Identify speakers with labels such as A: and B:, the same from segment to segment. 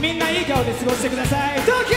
A: みんないい顔で過ごしてください。東京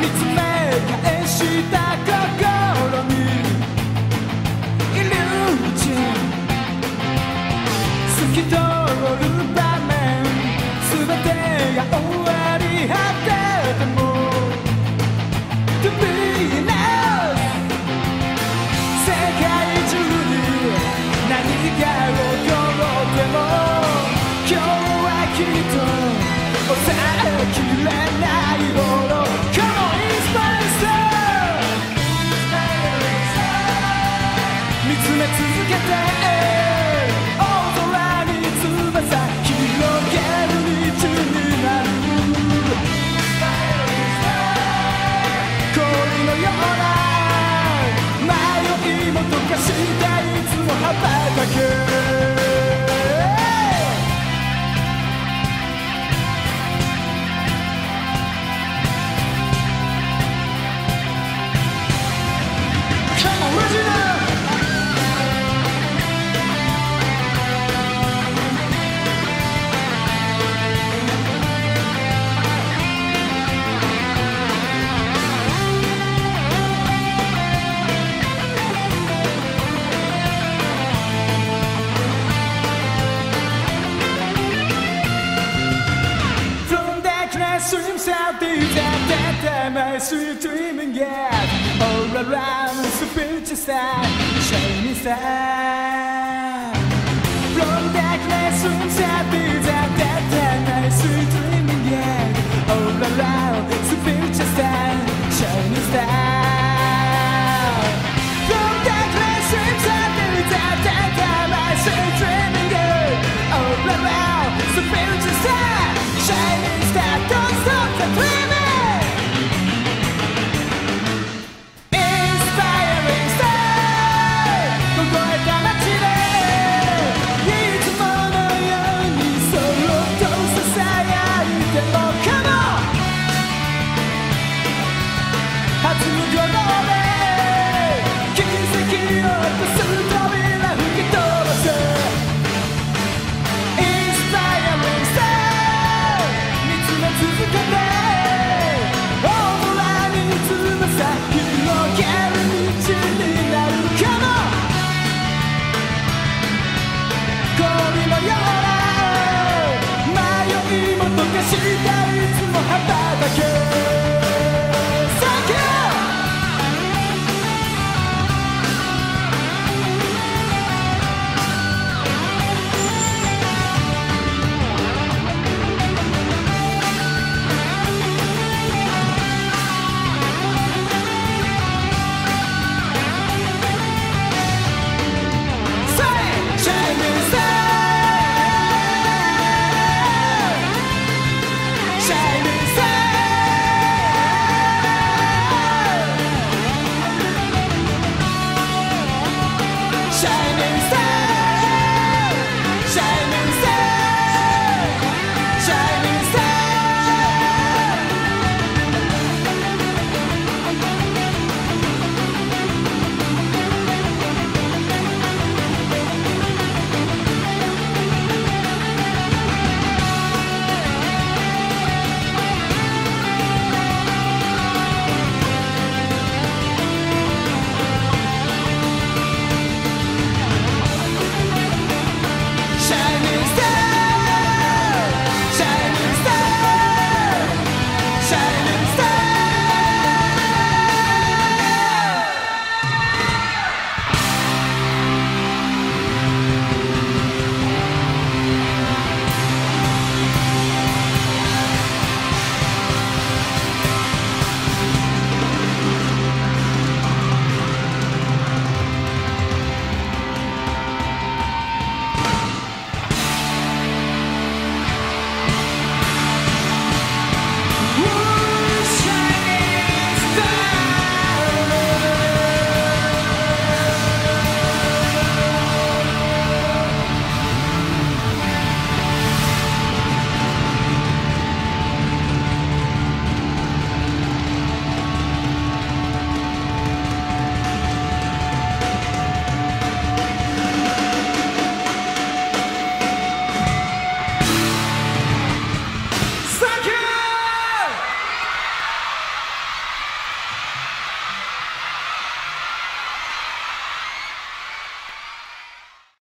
A: 見つめ things at that time I sweet dreaming yet All around the future side Shiny side From darkness from sad things at that time I sweet dreaming yet All around